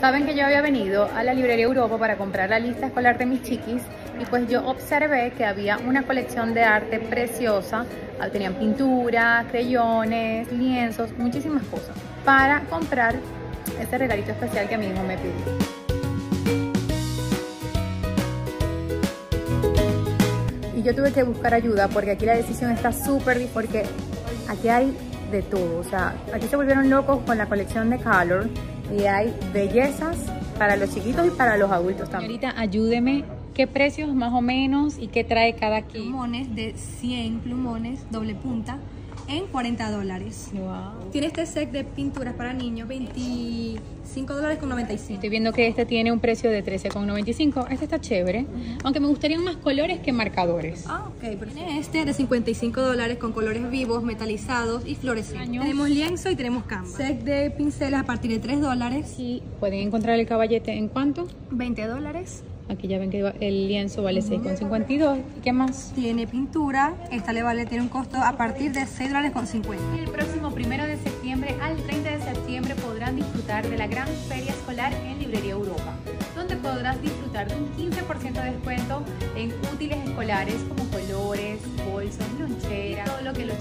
Saben que yo había venido a la librería Europa para comprar la lista escolar de mis chiquis y pues yo observé que había una colección de arte preciosa. Ah, tenían pinturas, creyones, lienzos, muchísimas cosas para comprar este regalito especial que mi hijo me pidió. Y yo tuve que buscar ayuda porque aquí la decisión está súper difícil porque aquí hay de todo. O sea, aquí se volvieron locos con la colección de Color y hay bellezas para los chiquitos y para los adultos también. Señorita, ayúdeme. ¿Qué precios más o menos y qué trae cada kit? Plumones de 100 plumones, doble punta, en 40 dólares. Tiene este set de pinturas para niños, 25 dólares con 95. Estoy viendo que este tiene un precio de 13,95. Este está chévere, aunque me gustarían más colores que marcadores. Ah, ok. Tiene este de 55 dólares con colores vivos, metalizados y fluorescentes. Tenemos lienzo y tenemos canvas. Set de pinceles a partir de 3 dólares. Y pueden encontrar el caballete en cuánto? 20 dólares. Aquí ya ven que el lienzo vale 6,52. ¿Y qué más? Tiene pintura. Esta le vale, tiene un costo a partir de 6 dólares con 50. El próximo primero de septiembre al 30 de septiembre podrán disfrutar de la gran feria escolar en Librería Europa, donde podrás disfrutar de un 15% de descuento en útiles escolares como colores, bolsos, loncheras, todo lo que los